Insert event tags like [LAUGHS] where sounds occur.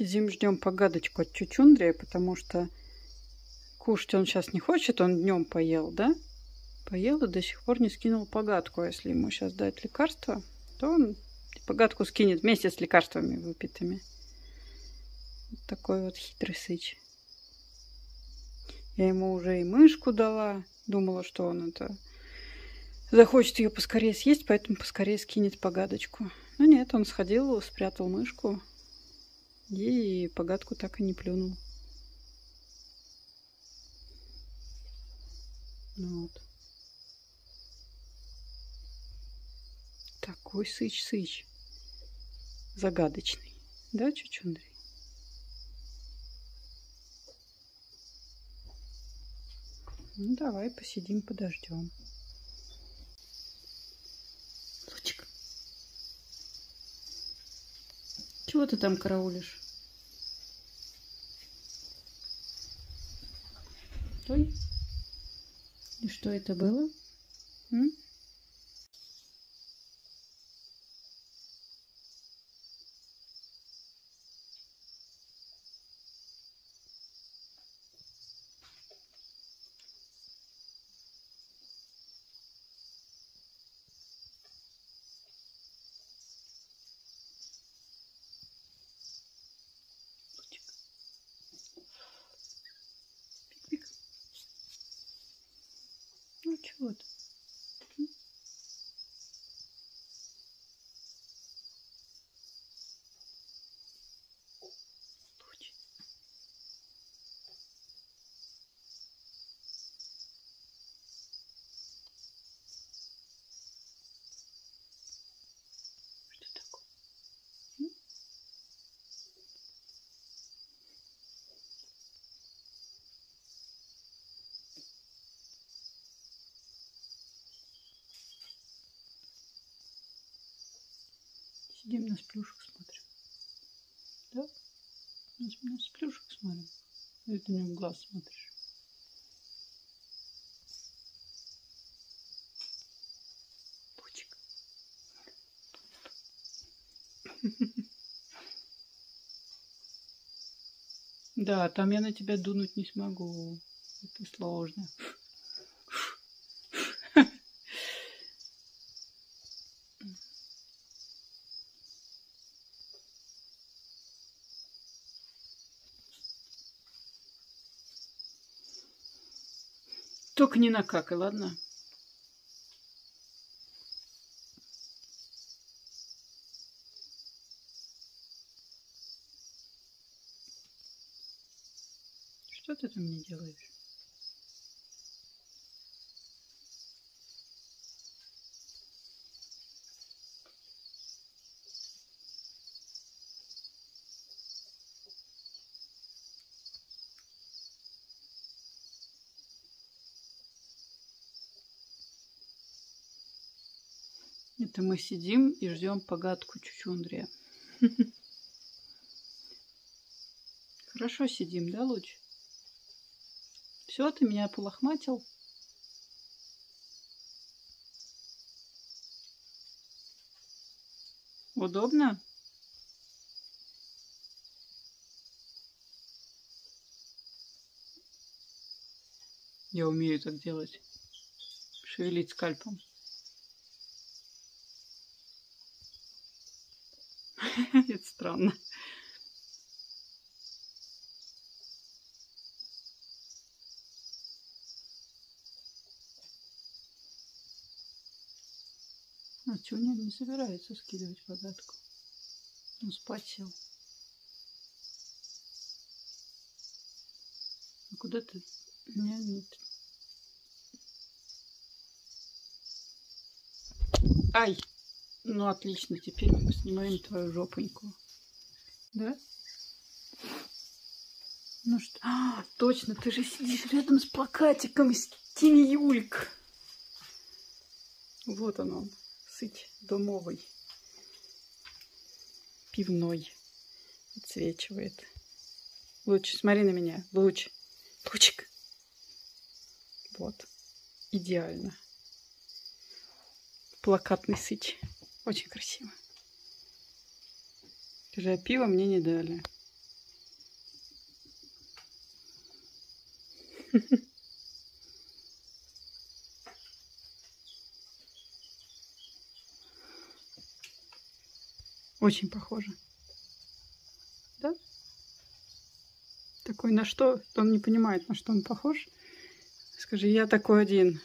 Сидим, ждем погадочку от Чучундрия, потому что кушать он сейчас не хочет. Он днем поел, да? Поел и до сих пор не скинул погадку. А если ему сейчас дать лекарство, то он погадку скинет вместе с лекарствами выпитыми. Вот такой вот хитрый сыч. Я ему уже и мышку дала. Думала, что он это захочет ее поскорее съесть, поэтому поскорее скинет погадочку. Но нет, он сходил, спрятал мышку и погадку так и не плюнул. Ну вот. Такой сыч-сыч. Загадочный. Да, Чучундрий? Ну, давай посидим, подождем. Чего ты там караулишь? Ой. И что это было? М? Ну Сидим на сплюшек смотрим. Да? На, с- на сплюшек смотрим. Или ты мне в глаз смотришь? Лучик. [LAUGHS] Да, там я на тебя дунуть не смогу. Это сложно. Только не накакай, ладно? Что ты там не делаешь? Это мы сидим и ждем погадку Чучундрия. Хорошо сидим, да, Луч? Все, ты меня полохматил? Удобно? Я умею так делать. Шевелить скальпом. [LAUGHS] Это странно. А что не, собирается скидывать погадку? Он спать сел. А куда ты? Не, нет. Ай! Ну, отлично, теперь мы снимаем твою жопоньку. Да? Ну что? А, точно, ты же сидишь рядом с плакатиком с тени Юльк. Вот он он, сыть домовый, пивной, отсвечивает. Луч, смотри на меня, луч, лучик. Вот, идеально. Плакатный сыч. Очень красиво. Даже пиво мне не дали. [LAUGHS] Очень похоже. Да? Такой на что? Он не понимает, на что он похож. Скажи, я такой один.